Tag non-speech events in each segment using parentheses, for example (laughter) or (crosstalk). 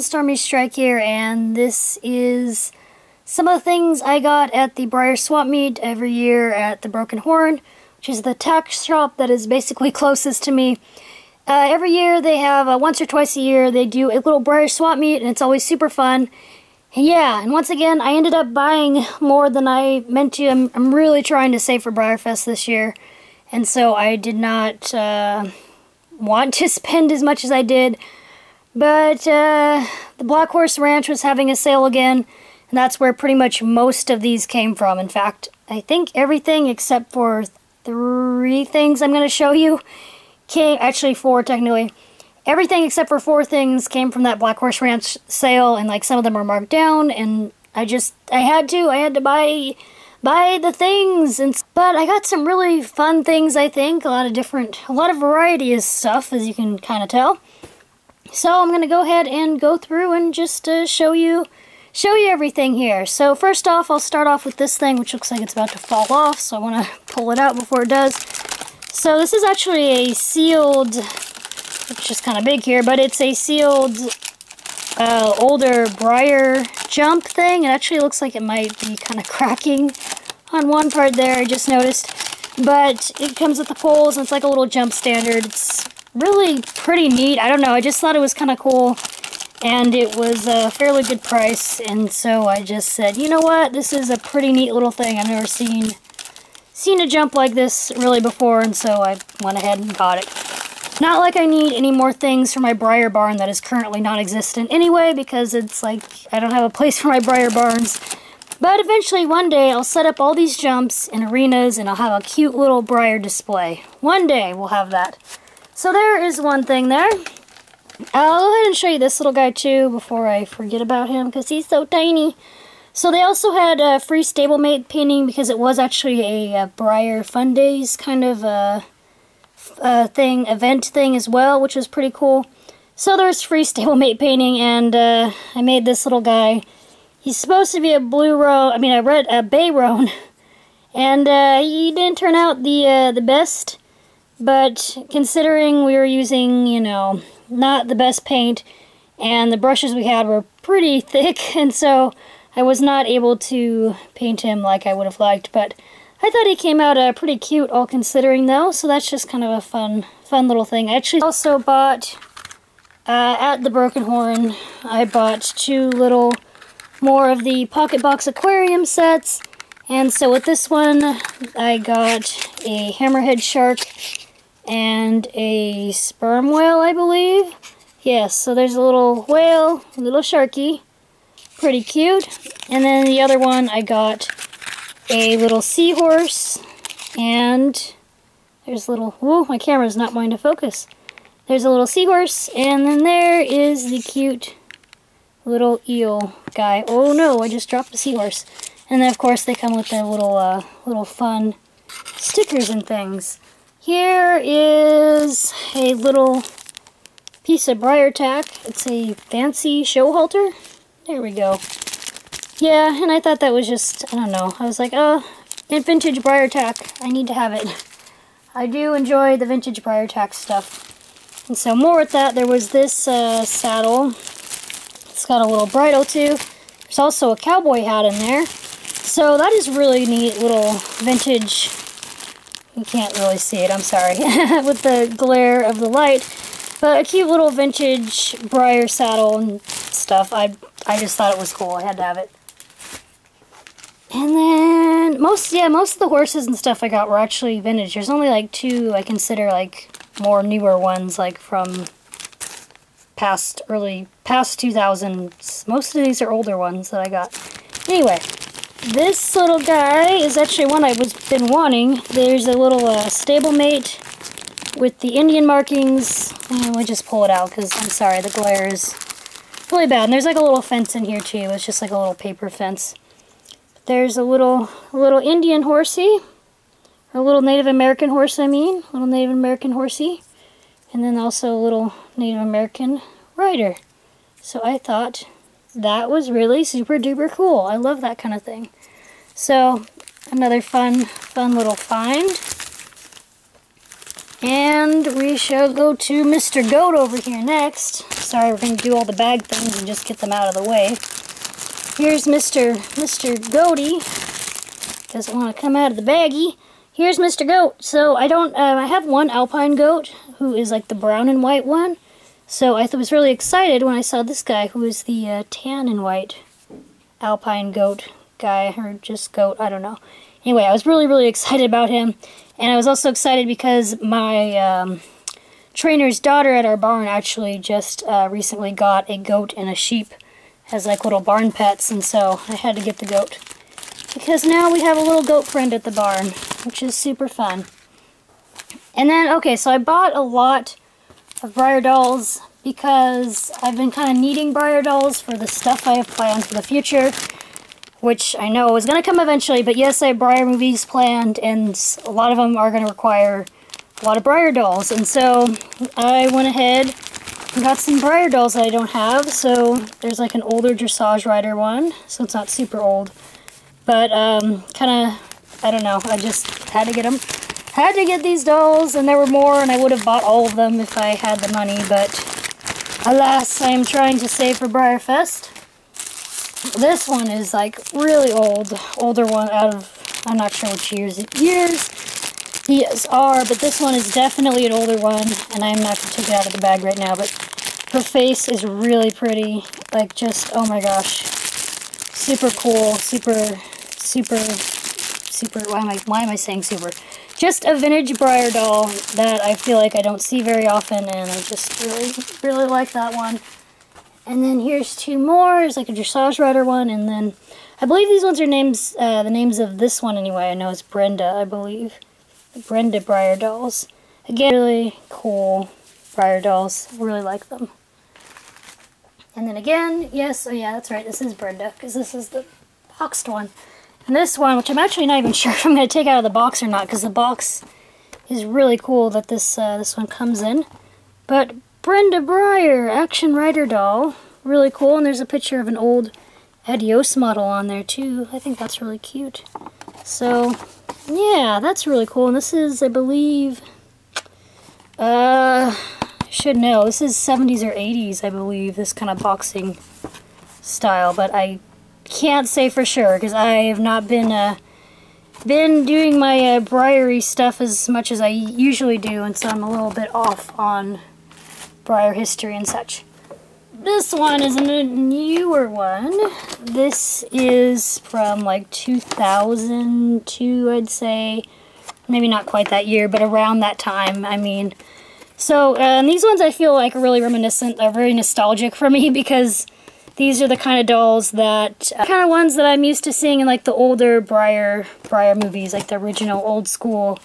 Stormy Strike here, and this is some of the things I got at the Breyer Swap Meet every year at the Broken Horn, which is the tack shop that is basically (laughs) closest to me. Uh, every year they have, uh, once or twice a year, they do a little Breyer Swap Meet, and it's always super fun. And yeah, and once again, I ended up buying more than I meant to. I'm, I'm really trying to save for Breyerfest this year, and so I did not uh, want to (laughs) spend as much as I did. But uh, the Black Horse Ranch was having a sale again, and that's where pretty much most of these came from. In fact, I think everything except for three things I'm going to show you came, actually four technically, everything except for four things came from that Black Horse Ranch sale, and like some of them are marked down, and I just, I had to, I had to buy buy the things and but I got some really fun things I think. A lot of different a lot of variety of stuff as you can kind of tell so I'm gonna go ahead and go through and just uh, show you show you everything here so first off I'll start off with this thing which looks like it's about to fall off so I want to (laughs) pull it out before it does so this is actually a sealed it's just kind of big here, but it's a sealed uh, older Breyer jump thing. It actually looks like it might be kind of (laughs) cracking on one part there, I just noticed. But it comes with the poles, and it's like a little jump standard. It's really pretty neat. I don't know, I just thought it was kind of cool. And it was a fairly good price, and so I just said, you know what, this is a pretty neat little thing. I've never seen seen a jump like this really before, and so I went ahead and got it. Not like I need any more things for my Breyer Barn that is currently non-existent anyway, because it's like, I don't have a place (laughs) for my Breyer Barns. But eventually, one day, I'll set up all these jumps in arenas, and I'll have a cute little Breyer display. One day, we'll have that. So there is one thing there. I'll go ahead and show you this little guy, too, before I forget about him, because he's so tiny. So they also had a free stablemate painting, because it was actually a, a Breyer Fun Days kind of... Uh, uh, thing, event thing as well, which was pretty cool. So there's free (laughs) stablemate painting, and uh, I made this little guy. He's supposed to be a blue roan, I mean a red, a bay roan, (laughs) and uh, he didn't turn out the uh, the best. But considering we were using, you know, not the best paint, and the brushes we had were pretty (laughs) thick, and so I was not able to paint him like I would have liked. But I thought he came out uh, pretty cute, all considering, though, so that's just kind of a fun, fun little thing. I actually also bought, uh, at the Broken Horn, I bought two little more of the Pocket Box Aquarium sets, and so with this one, I got a hammerhead shark and a sperm whale, I believe. Yes, so there's a little whale, a little sharky, pretty cute. And then the other one I got a little seahorse, and there's a little, whoa, my camera's not wanting to focus. There's a little seahorse, and then there is the cute little eel guy. Oh no, I just dropped the seahorse. And then of course they come with their little, uh, little fun stickers and things. Here is a little piece of Breyer tack. It's a fancy show halter. There we go. Yeah, and I thought that was just, I don't know, I was like, oh, vintage Breyer tack, I need to have it. I do enjoy the vintage Breyer tack stuff. And so more with that, there was this uh, saddle. It's got a little bridle too. There's also a cowboy hat in there. So that is really neat little vintage, you can't really see it, I'm sorry, (laughs) with the glare of the light. But a cute little vintage Breyer saddle and stuff. I, I just thought it was cool, I had to have it. And then most, yeah, most of the horses and stuff I got were actually vintage. There's only like two I consider like more newer ones, like from past early, past 2000s. Most of these are older ones that I got. Anyway, this little guy is actually one I was been wanting. There's a little uh, stablemate with the Indian markings. And we just pull it out because I'm sorry, the glare is really bad. And there's like a little fence in here too. It's just like a little paper fence. There's a little a little Indian horsey, a little Native American horse, I mean, a little Native American horsey, and then also a little Native American rider. So I thought that was really super duper cool. I love that kind of thing. So another fun, fun little find. And we shall go to Mr. Goat over here next. Sorry, we're going to do all the bag things and just get them out of the way. Here's Mr. Mr. Goaty. Doesn't want to come out of the baggie. Here's Mr. Goat. So I don't, uh, I have one alpine goat who is like the brown and white one. So I was really excited when I saw this guy who is the uh, tan and white alpine goat guy, or just goat, I don't know. Anyway, I was really, really excited about him. And I was also excited because my um, trainer's daughter at our barn actually just uh, recently got a goat and a sheep as like little barn pets. And so I had to get the goat. Because now we have a little goat friend at the barn, which is super fun. And then, okay, so I bought a lot of Breyer dolls because I've been kind of needing Breyer dolls for the stuff I have planned for the future, which I know is going to come eventually, but yes, I have Breyer movies planned, and a lot of them are going to require a lot of Breyer dolls, and so I went ahead and got some Breyer dolls that I don't have, so there's like an older dressage rider one, so it's not super old, but um, kind of, I don't know, I just had to get them had to get these dolls, and there were more, and I would have bought all of them if I had the money, but alas, I am trying to save for Breyerfest. This one is like really old, older one out of, I'm not sure which years, years these are, but this one is definitely an older one, and I'm not going to take it out of the bag right now, but her face is really pretty, like just, oh my gosh, super cool, super, super, super, why am I, why am I saying super? Just a vintage Breyer doll that I feel like I don't see very often, and I just really, really like that one. And then here's two more. It's like a dressage rider one, and then I believe these ones are names, uh, the names of this one anyway. I know it's Brenda, I believe. Brenda Breyer dolls. Again, really cool Breyer dolls. Really like them. And then again, yes, oh yeah, that's right, this is Brenda, because this is the boxed one. And this one, which I'm actually not even (laughs) sure if I'm going to take out of the box or not, because the box is really cool that this uh, this one comes in. But Brenda Breyer, Action Rider doll. Really cool, and there's a picture of an old Adios model on there too. I think that's really cute. So, yeah, that's really cool. And this is, I believe, uh, should know. This is 70s or 80s, I believe, this kind of boxing style. But I can't say for sure because I have not been uh, been doing my uh, Breyery stuff as much as I usually do, and so I'm a little bit off on Breyer history and such. This one is a newer one. This is from like 2002, I'd say. Maybe not quite that year, but around that time. I mean, so uh, these ones I feel like are really reminiscent, are very nostalgic for me (laughs) because these are the kind of dolls that, uh, kind of ones that I'm used to seeing in like the older Breyer, Breyer movies, like the original old school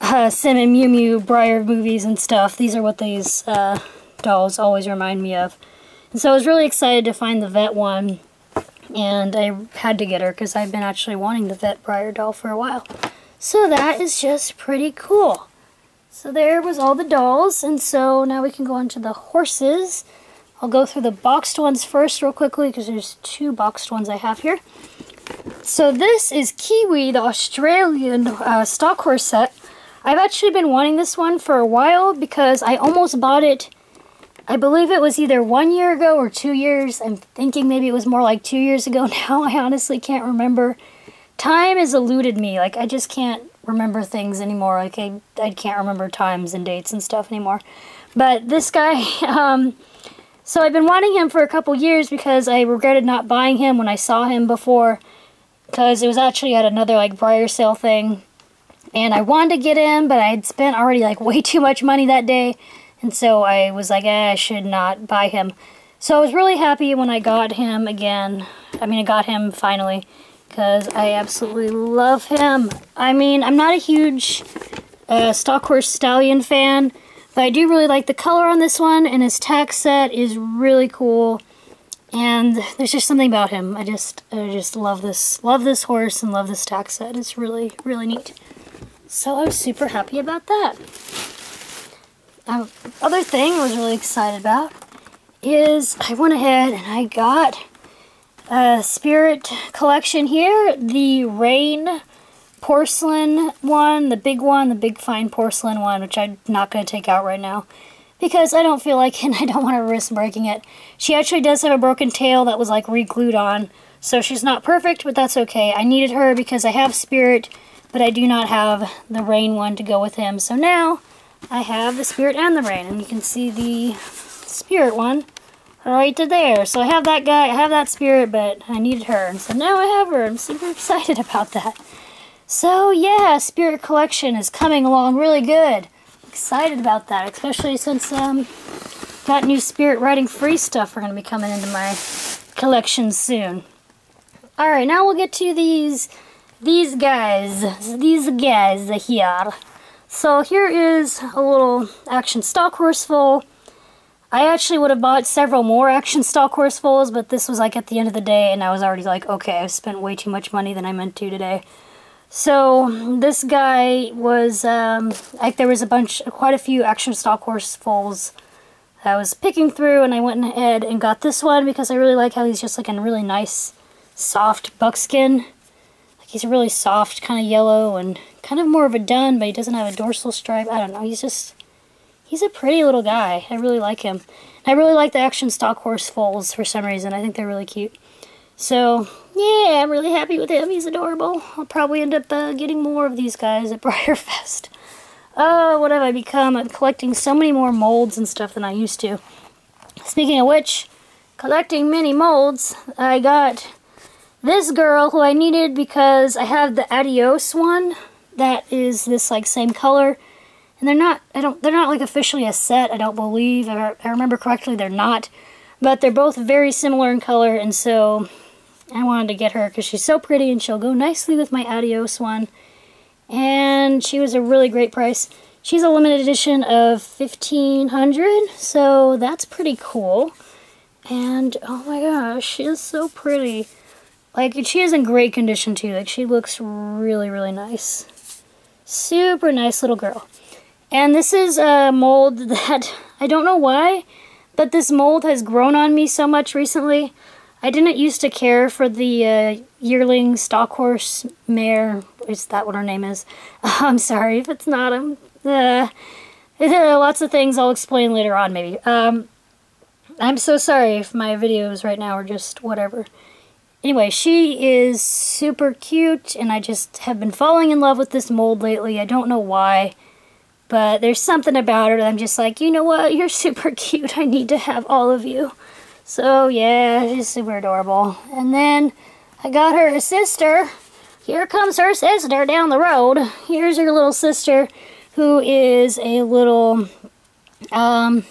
uh, Sim and Mew Mew Breyer movies and stuff. These are what these uh, dolls always remind me of. And so I was really excited to find the vet one, and I had to get her because I've been actually wanting the vet Breyer doll for a while. So that is just pretty cool. So there was all the dolls, and so now we can go on to the horses. I'll go through the boxed ones first real quickly because there's two boxed ones I have here. So this is Kiwi, the Australian uh, stock horse set. I've actually been wanting this one for a while because I almost bought it, I believe it was either one year ago or two years. I'm thinking maybe it was more like two years ago (laughs) now. I honestly can't remember. Time has eluded me. Like, I just can't remember things anymore. Like, I, I can't remember times and dates and stuff anymore. But this guy, (laughs) um, so I've been wanting him for a couple years because I regretted not buying him when I saw him before because it was actually at another like Breyer sale thing and I wanted to get him but I had spent already like (laughs) way too much money that day and so I was like eh, I should not buy him. So I was really happy when I got him again. I mean I got him finally because I absolutely love him. I mean I'm not a huge uh, Stock Horse Stallion fan but I do really like the color on this one, and his tack set is really cool. And there's just something about him. I just I just love this love this horse and love this tack set. It's really, really neat. So I was super happy about that. Um, other thing I was really excited about is I went ahead and I got a Spirit collection here, the Rain porcelain one, the big one, the big fine porcelain one, which I'm not going to take out right now because I don't feel like and I don't want to risk breaking it. She actually does have a broken tail that was like re-glued on, so she's not perfect, but that's okay. I needed her because I have Spirit, but I do not have the Rain one to go with him. So now I have the Spirit and the Rain, and you can see the Spirit one right to there. So I have that guy, I have that Spirit, but I needed her, and so now I have her. I'm super (laughs) excited about that. So yeah, Spirit Collection is coming along really good. Excited about that, especially since um, got new Spirit Riding Free stuff are going to be coming into my collection soon. Alright, now we'll get to these these guys. These guys here. So here is a little Action Stock Horse foal. I actually would have bought several more Action Stock Horse foals, but this was like at the end of the day, and I was already like, okay, I've spent way too much money than I meant to today. So this guy was um, like there was a bunch, quite a few action stock horse foals I was picking through, and I went ahead and got this one because I really like how he's just like a really nice, soft buckskin. Like he's a really soft, kind of yellow, and kind of more of a dun, but he doesn't have a dorsal stripe. I don't know. He's just he's a pretty little guy. I really like him. I really like the action stock horse foals for some reason. I think they're really cute. So, yeah, I'm really happy with him. He's adorable. I'll probably end up uh, getting more of these guys at (laughs) Breyerfest. Oh, what have I become? I'm collecting so many more molds and stuff than I used to. Speaking of which, collecting mini molds, I got this girl who I needed because I have the Adios one that is this like same color. And they're not, I don't, they're not like officially a set, I don't believe. I remember correctly, they're not. But they're both very similar in color, and so I wanted to get her because she's so pretty and she'll go nicely with my Adios one. And she was a really great price. She's a limited edition of 1500 so that's pretty cool. And oh my gosh, she is so pretty. Like, she is in great condition too. Like, she looks really, really nice. Super nice little girl. And this is a mold (laughs) that, I don't know why, but this mold has grown on me so much recently. I didn't used to care for the uh, yearling stock horse mare. Is that what her name is? (laughs) I'm sorry if it's not. I'm, uh, (laughs) lots of things I'll explain later on, maybe. Um, I'm so sorry if my videos right now are just whatever. Anyway, she is super cute, and I just have been falling in love with this mold lately. I don't know why, but there's something about her that I'm just like, you know what? You're super (laughs) cute. I need to have all of you. So yeah, she's super adorable. And then I got her a sister. Here comes her sister down the road. Here's her little sister who is a little, um,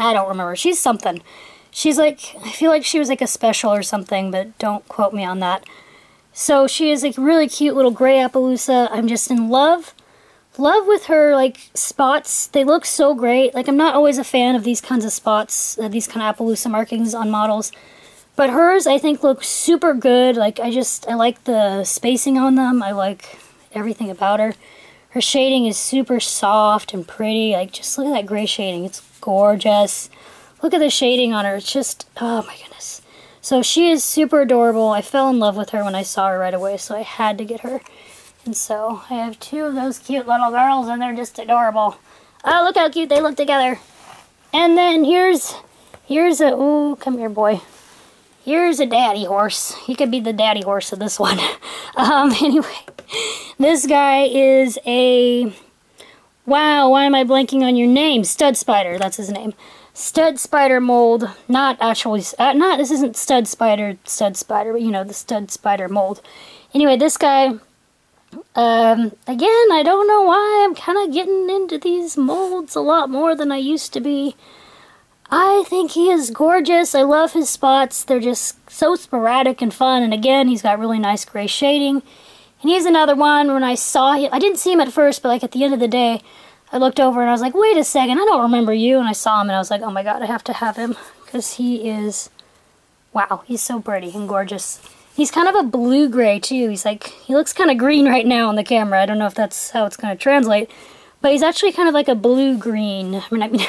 I don't remember. She's something. She's like, I feel like she was like a special or something, but don't quote me on that. So she is a really cute little gray Appaloosa. I'm just in love love with her like spots. They look so great. Like i'm not always a fan of these kinds of spots uh, these kind of appaloosa markings on models. But hers i think look super good. Like i just i like the spacing on them. I like everything about her. Her shading is super soft and pretty. Like just look at that gray shading. It's gorgeous. Look at the shading on her. It's just oh my goodness. So she is super adorable. I fell in love with her when i saw her right away so i had to get her and so I have two of those cute little girls and they're just adorable. Oh, look how cute they look together. And then here's, here's a, ooh, come here boy. Here's a daddy horse. He could be the daddy horse of this one. (laughs) um, (laughs) anyway, this guy is a, wow, why am I blanking on your name? Stud Spider, that's his name. Stud Spider mold, not actually, uh, not, this isn't Stud Spider, Stud Spider, but you know, the Stud Spider mold. Anyway, this guy um, again, I don't know why I'm kind of getting into these molds a lot more than I used to be. I think he is gorgeous. I love his spots. They're just so sporadic and fun. And again, he's got really nice gray shading. And he's another one when I saw him. I didn't see him at first, but like at the end of the day, I looked over and I was like, wait a second, I don't remember you. And I saw him and I was like, oh my god, I have to have him. Because he is, wow, he's so pretty and gorgeous. He's kind of a blue-gray, too. He's like, he looks kind of green right now on the camera. I don't know if that's how it's going to translate. But he's actually kind of like a blue-green. I mean, I mean,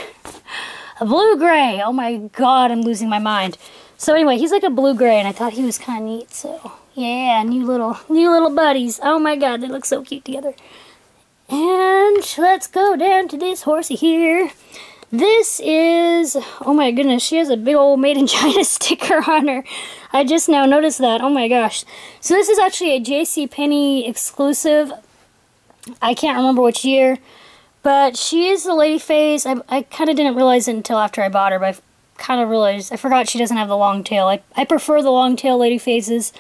(laughs) a blue-gray. Oh my god, I'm losing my mind. So anyway, he's like a blue-gray, and I thought he was kind of neat, so Yeah, new little, new little buddies. Oh my god, they look so cute together. And let's go down to this horsey here. This is, oh my goodness, she has a big old Made in China (laughs) sticker on her. I just now noticed that. Oh my gosh. So this is actually a J.C. Penney exclusive. I can't remember which year. But she is the lady phase. I, I kind of didn't realize it until after I bought her, but I kind of realized, I forgot she doesn't have the long tail. I, I prefer the long tail lady phases,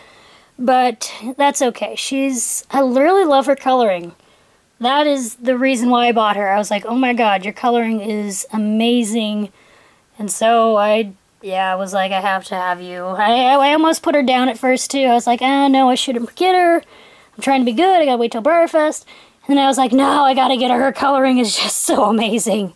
but that's okay. She's, I really love her coloring that is the reason why I bought her. I was like, oh my god, your coloring is amazing. And so I, yeah, I was like, I have to have you. I, I almost put her down at first too. I was like, ah, no, I shouldn't get her. I'm trying to be good. I gotta wait till Breyerfest. And then I was like, no, I gotta get her. Her coloring is just (laughs) so amazing.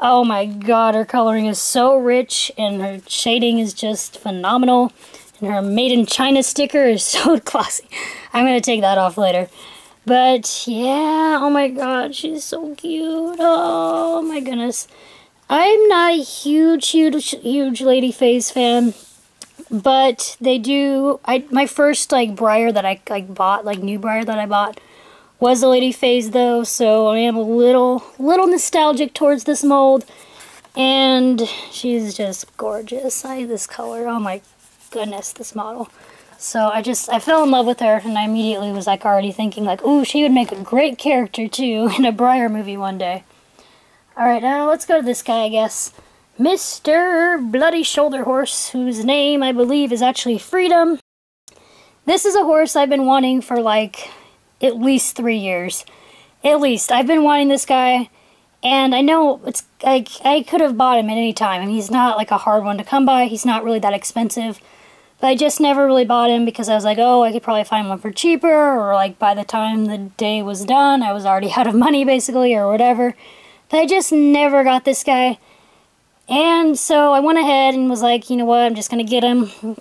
Oh my god, her coloring is so rich and her shading is just phenomenal. And her Made in China sticker is (laughs) so classy. I'm gonna take that off later. But yeah, oh my god, she's so cute. Oh my goodness. I'm not a huge, huge, huge Lady Phase fan, but they do. I my first like Breyer that I like bought, like new Breyer that I bought, was a Lady Phase though, so I am a little, little nostalgic towards this mold, and she's just gorgeous. I this color. Oh my goodness, this model. So I just, I fell in love with her and I immediately was like already thinking like, ooh, she would make a great character too (laughs) in a Breyer movie one day. Alright, now let's go to this guy, I guess. Mr. Bloody Shoulder Horse, whose name I believe is actually Freedom. This is a horse I've been wanting for like at least three years. At least. I've been wanting this guy and I know it's like I could have bought him at any time. Mean, he's not like a hard one to come by. He's not really that expensive. But I just never really bought him because I was like, oh, I could probably find one for cheaper, or like by the time the day was done, I was already (laughs) out of money basically, or whatever. But I just never got this guy. And so I went ahead and was like, you know what, I'm just going to get him.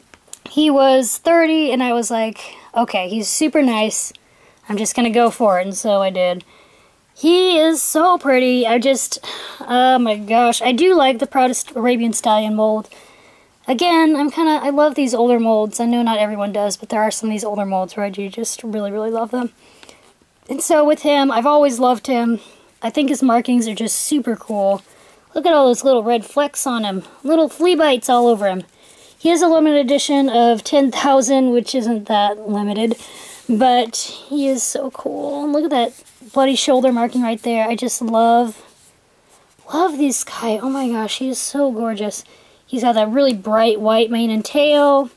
He was 30, and I was like, okay, he's super nice. I'm just going to go for it, and so I did. He is so pretty. I just, (sighs) oh my gosh. I do like the Proudest Arabian Stallion mold. Again, I'm kind of, I love these older molds. I know not everyone does, but there are some of these older molds where I do just really, really love them. And so with him, I've always loved him. I think his markings are just super cool. Look at all those little red flecks on him. Little flea bites all over him. He has a limited edition of 10,000, which isn't that limited. But he is so cool. And look at that bloody shoulder marking right there. I just love, love this guy. Oh my gosh, he is so gorgeous. He's got that really bright white mane and tail.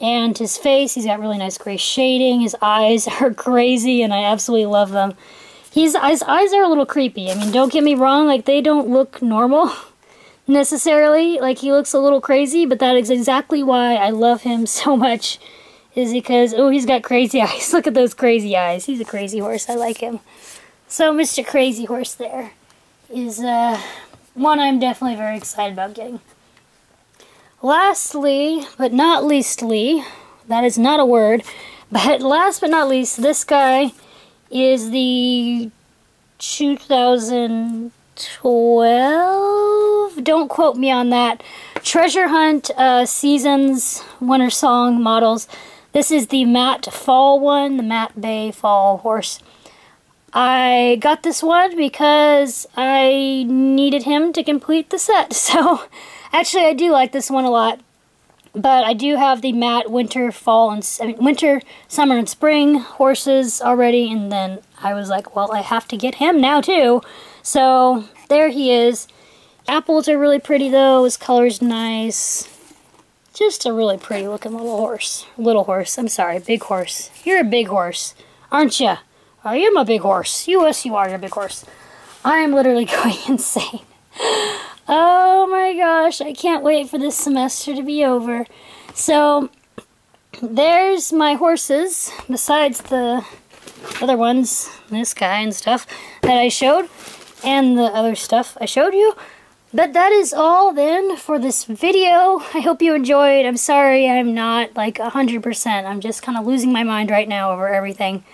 And his face, he's got really nice gray shading. His eyes (laughs) are crazy, and I absolutely love them. He's, his eyes are a little creepy. I mean, don't get me wrong, like, they don't look normal (laughs) necessarily. Like, he looks a little crazy, but that is exactly why I love him (laughs) so much. Is because, oh, he's got crazy eyes. Look at those crazy eyes. He's a crazy horse. I like him. So, Mr. Crazy Horse there is uh, one I'm definitely very excited about getting. Lastly, but not leastly, that is not a word, (laughs) but last but not least, this guy is the 2012, don't quote me on that, Treasure Hunt uh, Seasons Winter Song models. This is the matte fall one, the matte bay fall horse. I got this one because I needed him to complete the set, (laughs) so Actually, I do like this one a lot. But I do have the matte winter, fall, and I mean, winter, summer, and spring horses already. And then I was like, well, I have to get him now too. So there he is. Apples are really pretty though. His color's nice. Just a really pretty looking little horse. Little horse. I'm sorry, big horse. You're a big horse, aren't you? I am a big horse. Yes, you are a big horse. I am literally (laughs) going insane. Oh my gosh, I can't wait for this semester to be over. So, there's my horses, besides the other ones, this guy and stuff, that I showed, and the other stuff I showed you. But that is all then for this video. I hope you enjoyed. I'm sorry I'm not like 100%. I'm just kind of losing my mind right now over everything.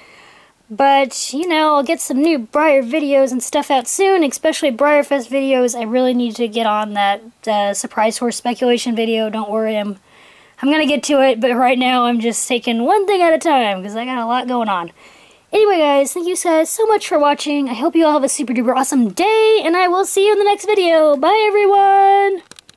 But, you know, I'll get some new Breyer videos and stuff out soon, especially Breyerfest videos. I really need to get on that uh, surprise horse speculation video. Don't worry, I'm I'm gonna get to it, but right now I'm just taking one thing at a time because I got a lot going on. Anyway, guys, thank you guys so much for watching. I hope you all have a super duper awesome day, and I will see you in the next video. Bye, everyone!